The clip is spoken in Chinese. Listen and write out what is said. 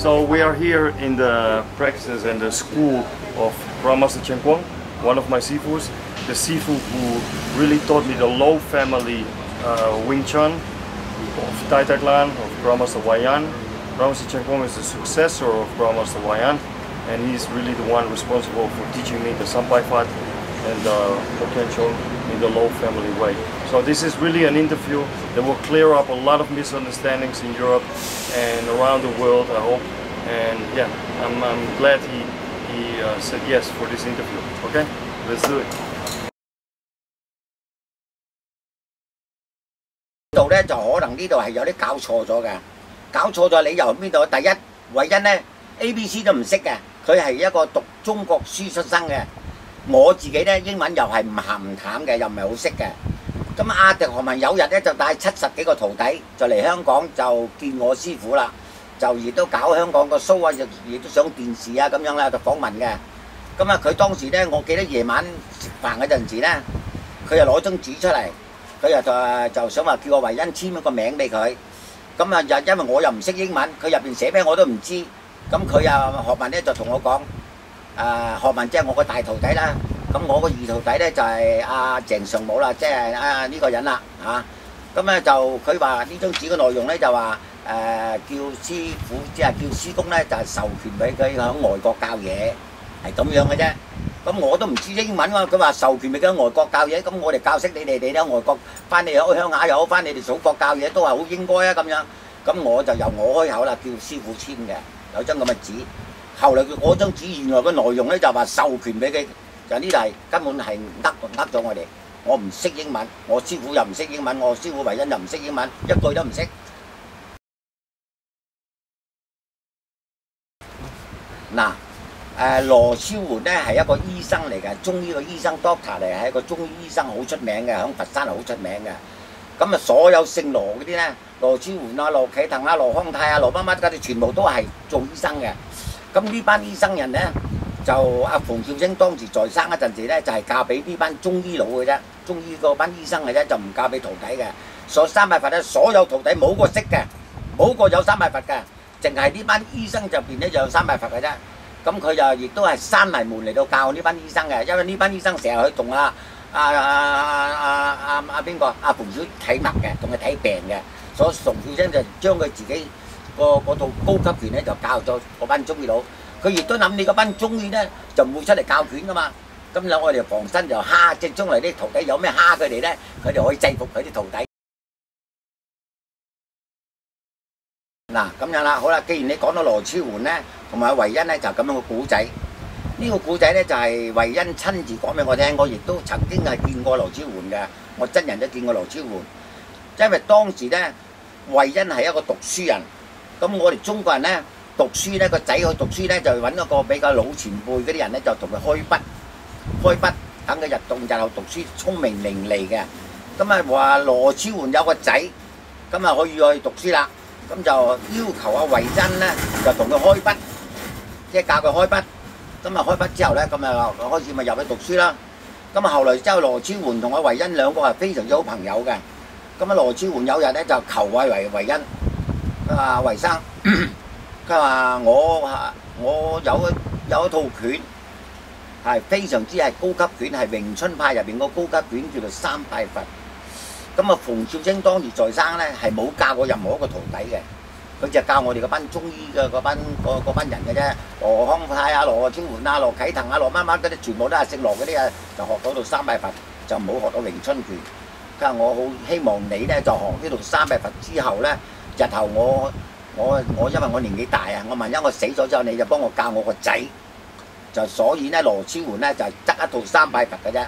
So we are here in the practice and the school of Grandmaster Chen Guang, one of my sifus, the sifu who really taught me the Low family uh, Wing Chun of Tai Tai Lan, of Grandmaster Wai Yan. Grandmaster Chen Guang is the successor of Grandmaster Wai Yan, and he's really the one responsible for teaching me the Sampai Fat and uh, potential in the Low family way. So this is really an interview that will clear up a lot of misunderstandings in Europe and around the world, I hope. And yeah, I'm, I'm glad he, he uh, said yes for this interview. Okay, let's do it. 度咧就可能呢度系有啲搞错咗嘅，搞错咗理由边度？第一，唯一咧 A、B、C 都唔識嘅，佢係一個讀中國書出身嘅。我自己咧英文又係唔鹹唔淡嘅，又唔係好識嘅。咁阿迪何文有日咧就帶七十幾個徒弟就嚟香港就見我師傅啦，就亦都搞香港個 show 啊，亦都上電視啊咁樣啦，就訪問嘅。咁啊，佢當時咧，我記得夜晚食飯嗰陣時咧，佢又攞張紙出嚟。佢又就就想話叫我維恩簽一個名俾佢，咁啊又因為我又唔識英文，佢入邊寫咩我都唔知，咁佢啊學文咧就同我講，誒學文即係我個大徒弟啦，咁我個二徒弟咧就係阿鄭尚武啦，即係啊呢個人啦嚇，咁咧就佢話呢張紙嘅內容咧就話誒叫師傅即係叫師公咧就係授權俾佢喺外國教嘢，係咁樣嘅啫。咁我都唔知英文喎，佢話授權俾緊外國教嘢，咁我哋教識你哋，你喺外國翻嚟好鄉下又好，翻你哋祖國教嘢都係好應該啊咁樣。咁我就由我開口啦，叫師傅簽嘅，有張咁嘅紙。後來佢嗰張紙原來嘅內容咧就話授權俾佢，就呢度係根本係呃呃咗我哋。我唔識英文，我師傅又唔識英文，我師傅維恩又唔識英文，一句都唔識。嗱。誒羅超媛咧係一個醫生嚟嘅，中醫個醫生 doctor 嚟，係一個中醫醫生好出名嘅，響佛山好出名嘅。咁啊，所有姓羅嗰啲咧，羅超媛啊、羅啟騰啊、羅康泰啊、羅乜乜嗰啲，全部都係做醫生嘅。咁呢班醫生人咧，就阿馮兆星當時在生嗰陣時咧，就係嫁俾呢班中醫佬嘅啫，中醫嗰班醫生嘅啫，就唔嫁俾徒弟嘅。所三拜佛咧，所有徒弟冇個識嘅，冇個有三拜佛嘅，淨係呢班醫生入邊咧就有三拜佛嘅啫。咁佢就亦都係閂埋門嚟到教呢班醫生嘅，因為呢班醫生成日去同阿阿阿阿阿阿邊個阿馮小睇脈嘅，同佢睇病嘅，所以馮小生就將佢自己個嗰套高級拳咧就教咗嗰班中醫佬，佢亦都諗你嗰班中醫咧就唔會出嚟教拳噶嘛，咁有我哋防身就蝦，即係將來啲徒弟有咩蝦佢哋咧，佢哋可以制服佢啲徒弟。嗱咁樣啦，好啦，既然你講到羅超媛咧，同埋維恩咧，就咁樣個古仔。呢個古仔咧就係維恩親自講俾我聽，我亦都曾經係見過羅超媛嘅，我真人都見過羅超媛。因為當時咧，維恩係一個讀書人，咁我哋中國人咧讀書咧個仔去讀書咧就揾一個比較老前輩嗰啲人咧就同佢開筆，開筆等佢日動日後讀書聰明伶俐嘅。咁啊話羅超媛有個仔，咁啊可以去讀書啦。咁就要求阿維珍咧，就同佢開筆，即係教佢開筆。咁啊開筆之後咧，咁啊開始咪入去讀書啦。咁啊後來之後，羅超媛同阿維恩兩個係非常之好朋友嘅。咁啊羅超媛有日咧就求阿維維恩，佢話維生，佢話我啊我有有一套拳係非常之係高級拳，係詠春派入邊個高級拳叫做三拜佛。咁啊，馮兆星當時在生咧，係冇教過任何一個徒弟嘅，佢就教我哋嗰班中醫嘅嗰班嗰班人嘅啫。羅康泰啊、羅超媛啊、羅啟騰啊、羅乜乜嗰啲，全部都係姓羅嗰啲啊，就學到到三拜佛，就冇學到詠春拳。我好希望你咧，就學呢套三拜佛之後咧，日後我我我因為我年紀大啊，我萬一我死咗之後，你就幫我教我個仔。就所以咧，羅超媛咧就係得一套三拜佛嘅啫。